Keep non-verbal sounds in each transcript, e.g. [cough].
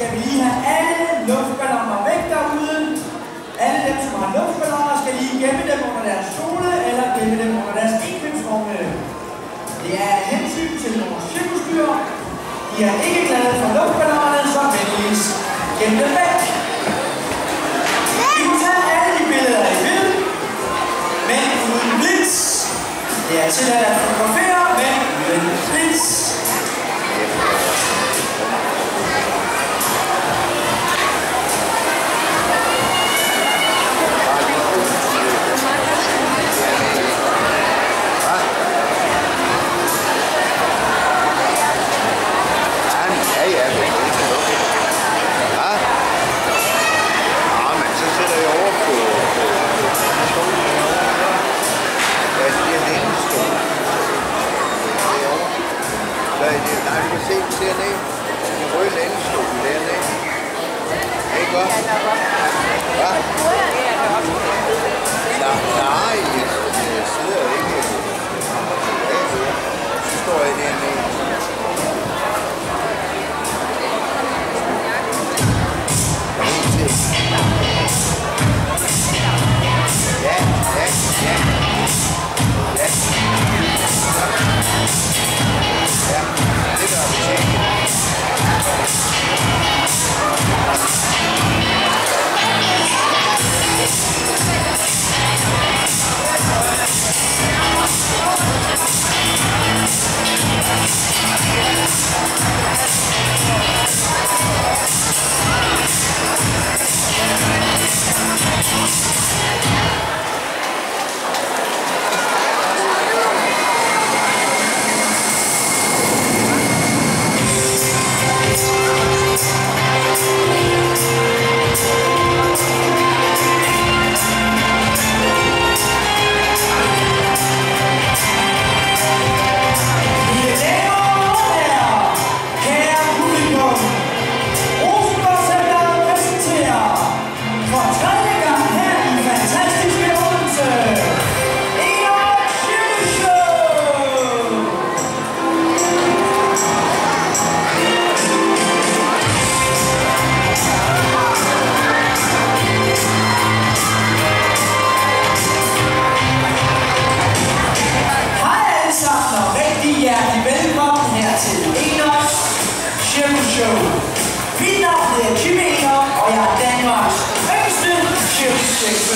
skal vi lige have alle luftballoner væk derude. Alle dem, som har luftballoner, skal lige gemme dem under deres kjole eller gemme dem under deres indkøbsvogne. Det er af hensyn til vores cirkusdyr. De er ikke glade for luftballonerne, så venligst gem dem væk. I alle billeder, I vil, men blitz. Det er tilladt at fotografere, men uden blitz.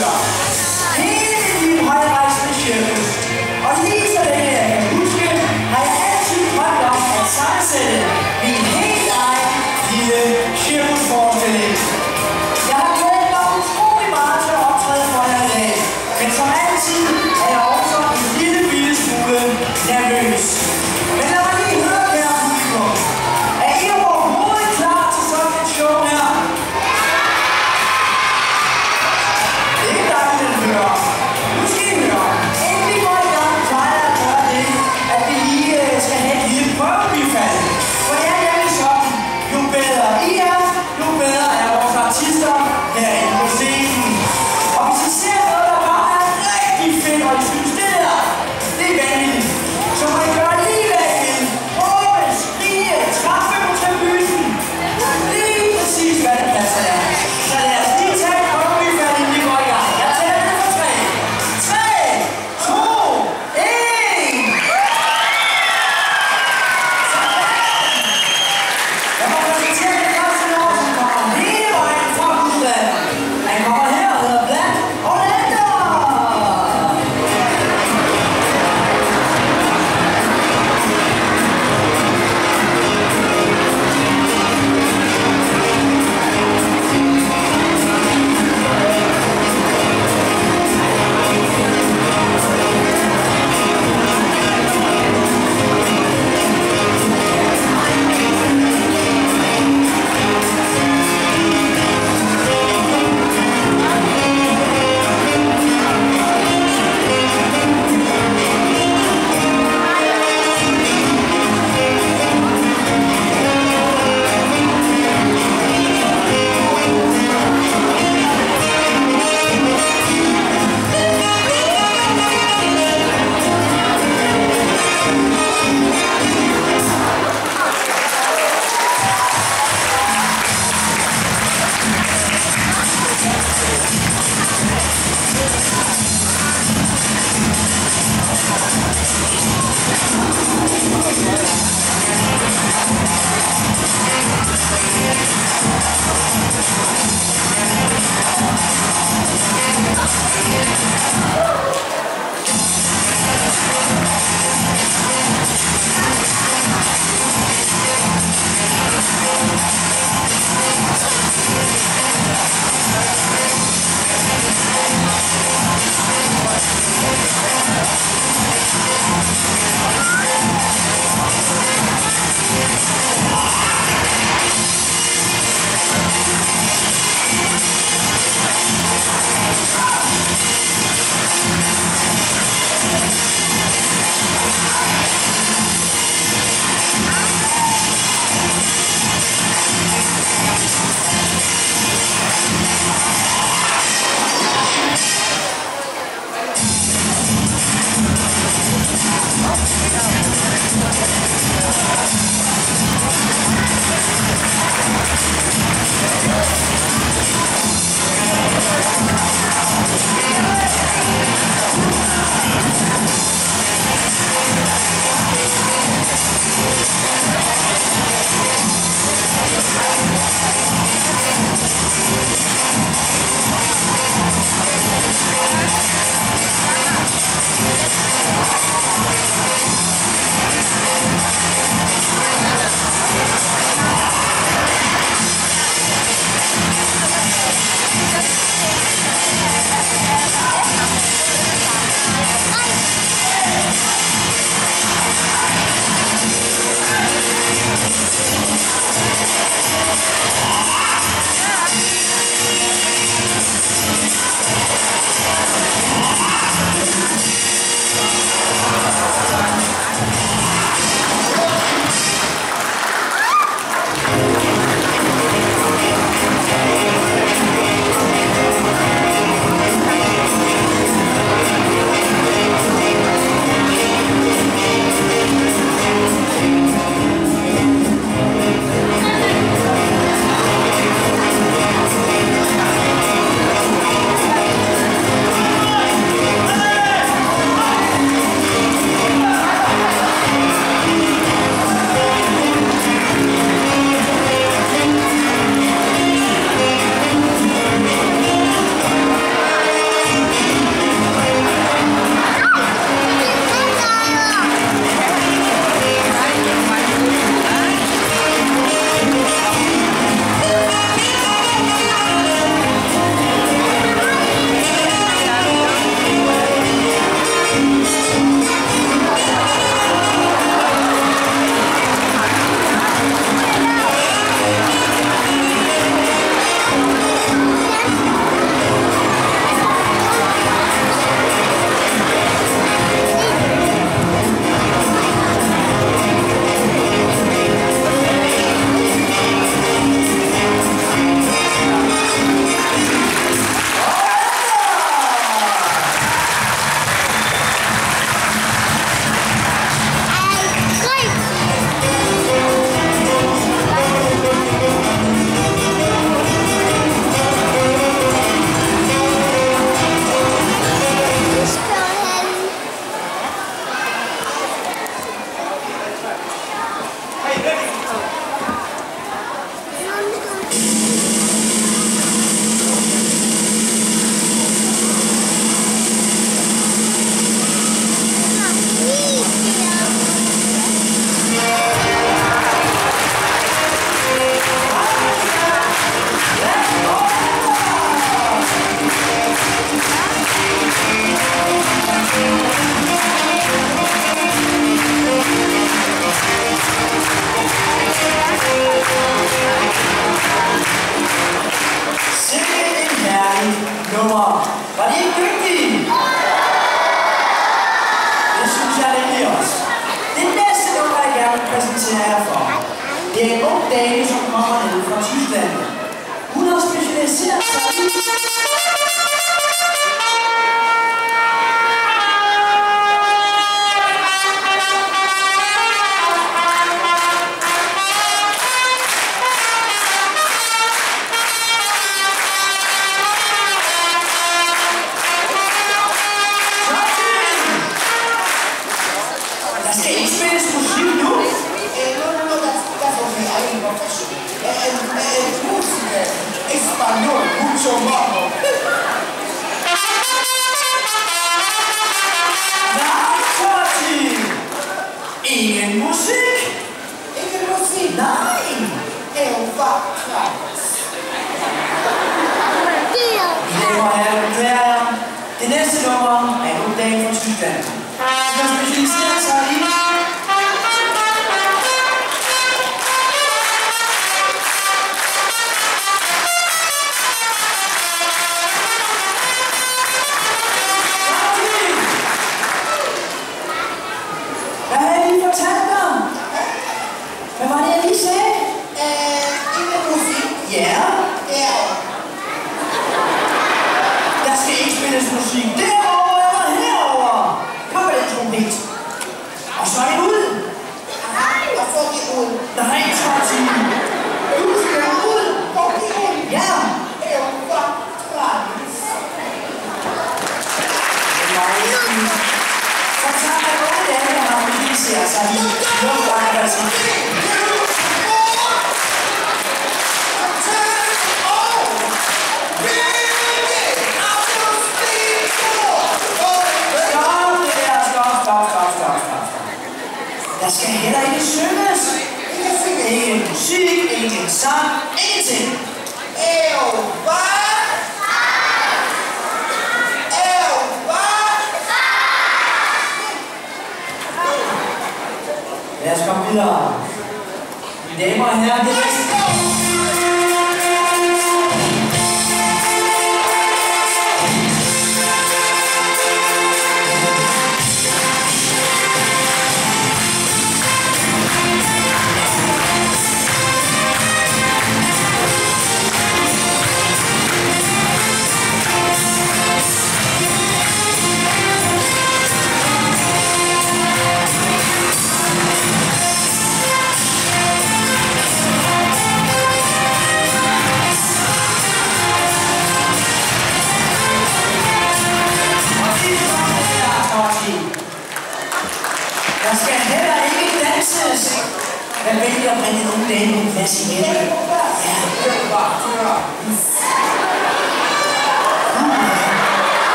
Yeah.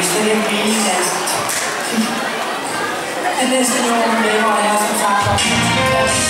they said it really nasty. and [laughs] there's the normal name I have to talk about.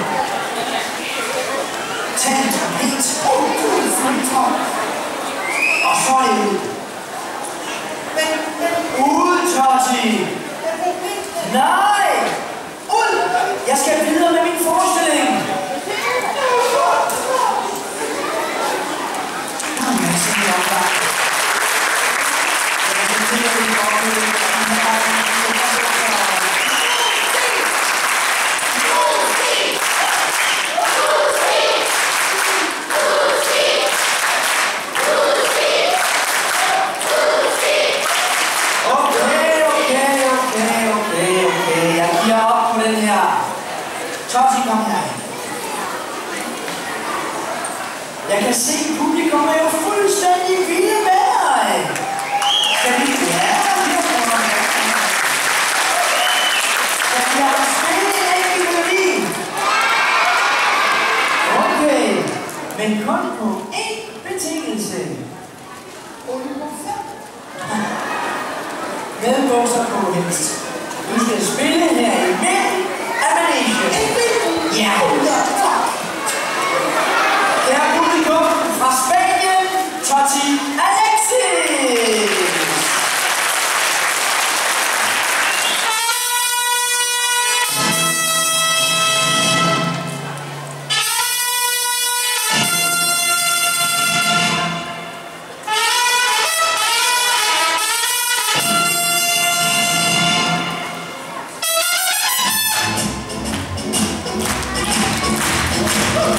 Og for en. Men, uden tør. Nej! Eu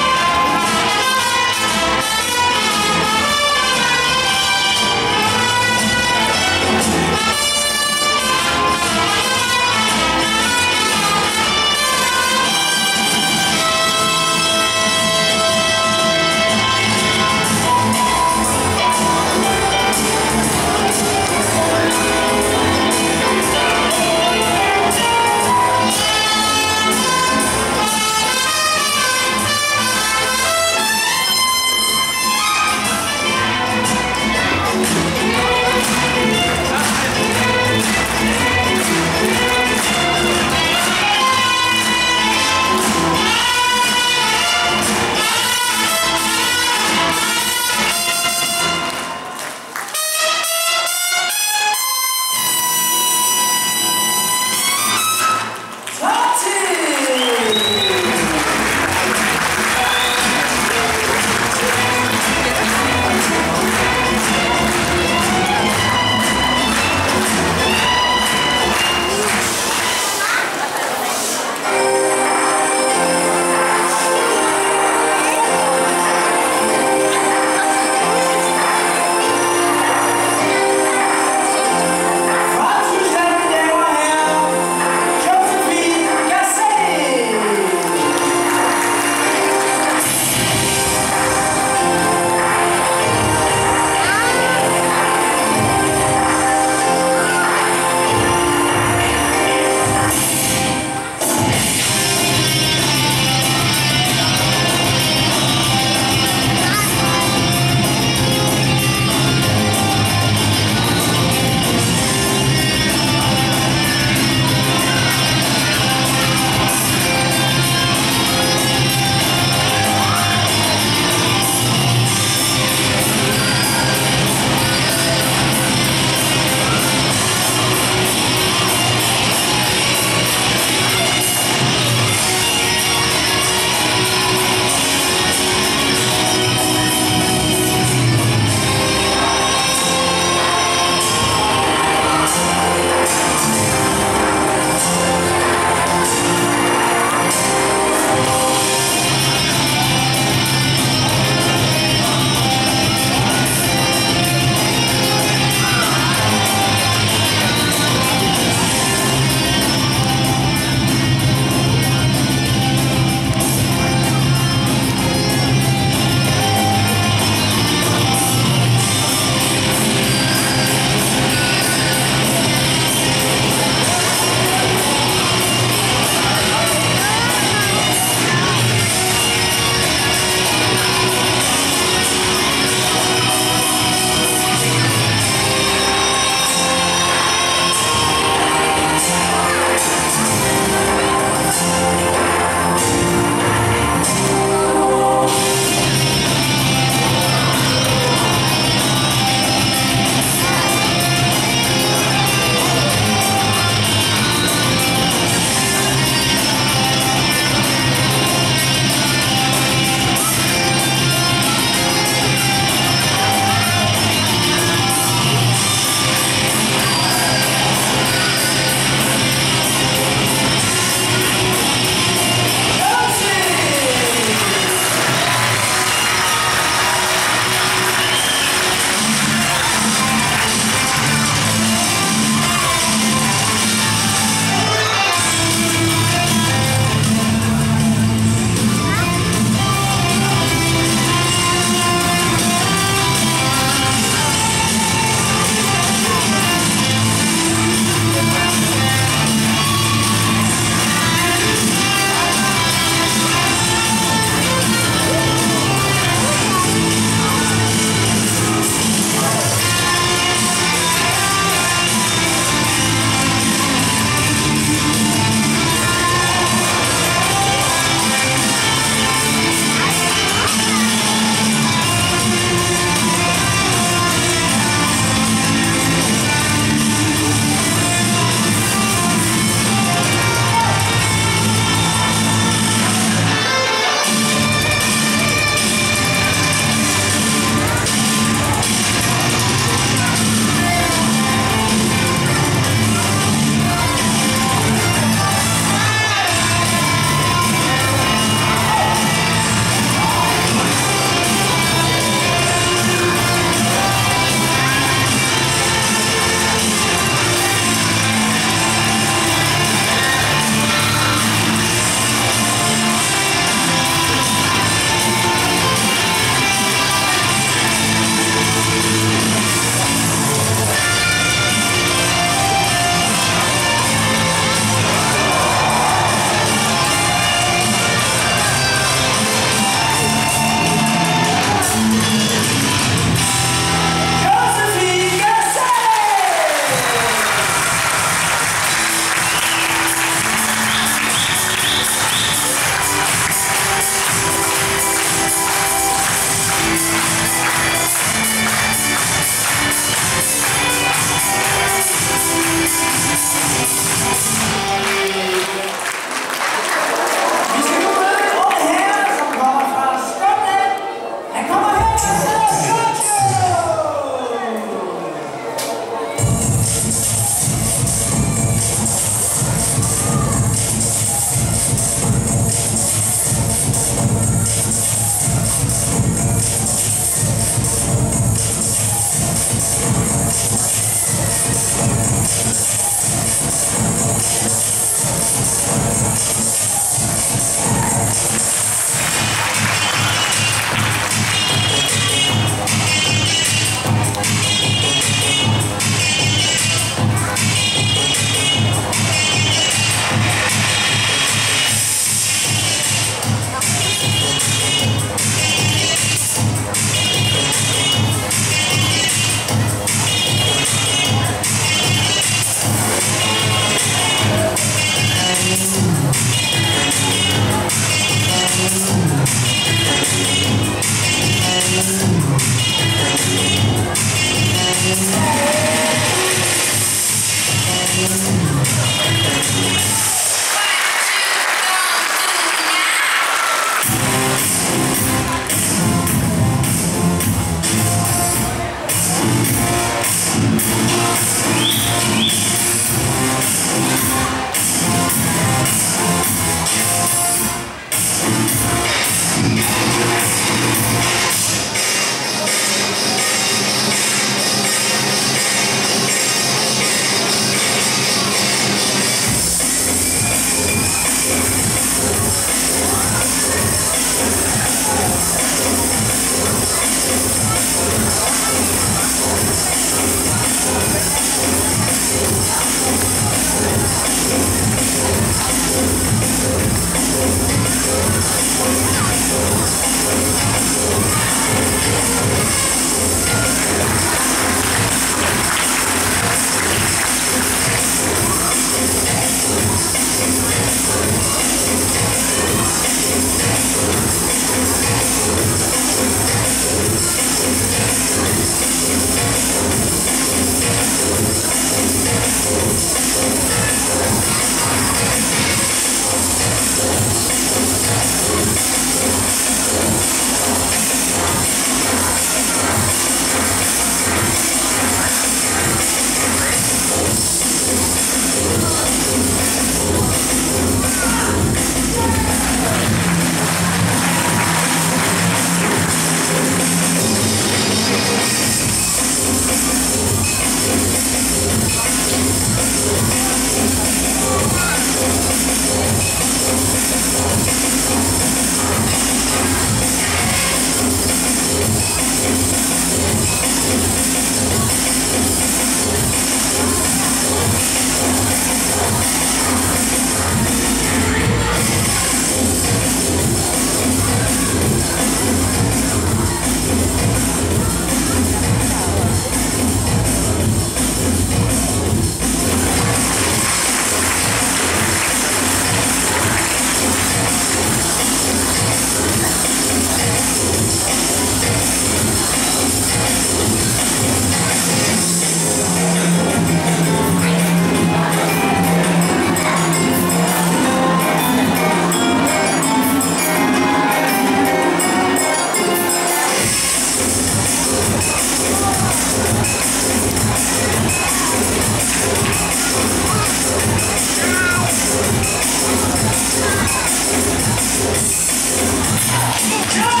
Yes!